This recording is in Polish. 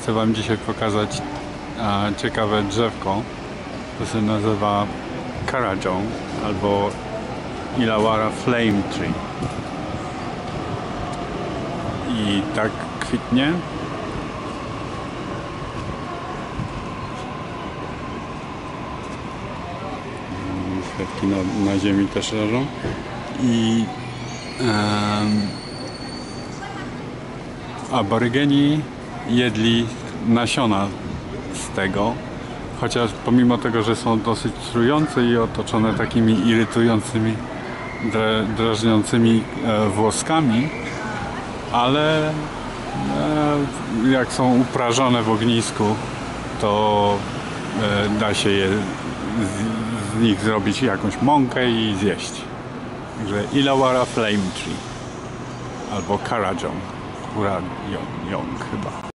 chcę Wam dzisiaj pokazać ciekawe drzewko. To się nazywa Karajong albo Ilawara Flame Tree. I tak kwitnie. Mm, Kwiatki na, na ziemi też leżą. I em, Aborygeni jedli nasiona z tego, chociaż pomimo tego, że są dosyć trujące i otoczone takimi irytującymi, dra, drażniącymi e, włoskami, ale e, jak są uprażone w ognisku, to e, da się je z, z nich zrobić jakąś mąkę i zjeść. Także Ilawara Flame Tree albo Karajong. Kurajong chyba.